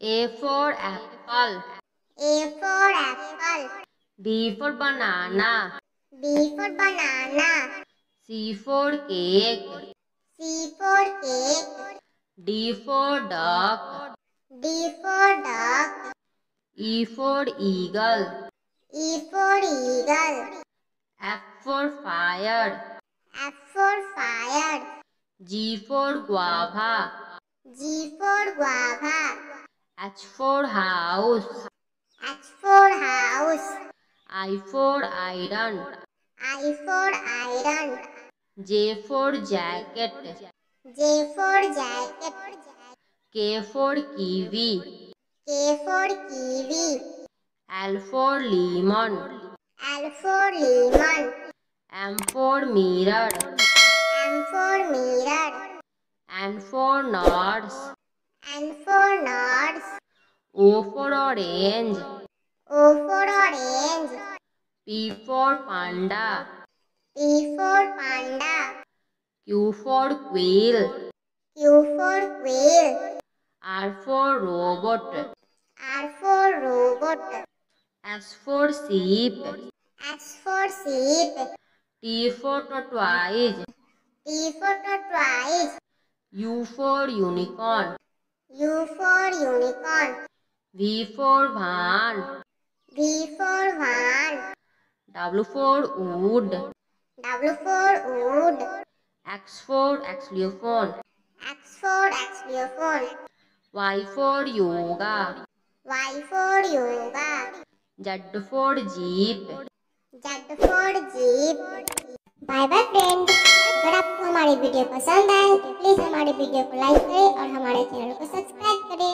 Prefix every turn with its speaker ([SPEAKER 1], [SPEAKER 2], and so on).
[SPEAKER 1] A for apple.
[SPEAKER 2] A for apple.
[SPEAKER 1] B for banana.
[SPEAKER 2] B for banana.
[SPEAKER 1] C for cake.
[SPEAKER 2] C for cake.
[SPEAKER 1] D for duck.
[SPEAKER 2] D for duck.
[SPEAKER 1] E for eagle.
[SPEAKER 2] E for eagle.
[SPEAKER 1] F for fire.
[SPEAKER 2] F for fire.
[SPEAKER 1] G for guava.
[SPEAKER 2] G for guava.
[SPEAKER 1] H for house.
[SPEAKER 2] H for house.
[SPEAKER 1] I for iron.
[SPEAKER 2] I for iron.
[SPEAKER 1] J for jacket.
[SPEAKER 2] J for jacket.
[SPEAKER 1] K for kiwi.
[SPEAKER 2] K for kiwi.
[SPEAKER 1] L for lemon.
[SPEAKER 2] L for lemon.
[SPEAKER 1] M for mirror.
[SPEAKER 2] M for mirror.
[SPEAKER 1] N for nuts.
[SPEAKER 2] N for nuts.
[SPEAKER 1] O for orange.
[SPEAKER 2] O for orange.
[SPEAKER 1] P for panda.
[SPEAKER 2] P for panda.
[SPEAKER 1] Q for quail.
[SPEAKER 2] Q for quail.
[SPEAKER 1] R for robot.
[SPEAKER 2] R for robot.
[SPEAKER 1] S for sheep.
[SPEAKER 2] S for sheep.
[SPEAKER 1] T for tortoise.
[SPEAKER 2] T for tortoise.
[SPEAKER 1] U for unicorn.
[SPEAKER 2] U for unicorn.
[SPEAKER 1] V for van.
[SPEAKER 2] V for van.
[SPEAKER 1] W for wood.
[SPEAKER 2] W for wood.
[SPEAKER 1] X for xylophone.
[SPEAKER 2] X for xylophone.
[SPEAKER 1] Y for yoga.
[SPEAKER 2] Y for yoga.
[SPEAKER 1] Z for jeep.
[SPEAKER 2] Z for jeep. Bye bye friend अगर आपको हमारी video पसंद आए तो please हमारी video को like करें और हमारे चैनल को सब्सक्राइब करें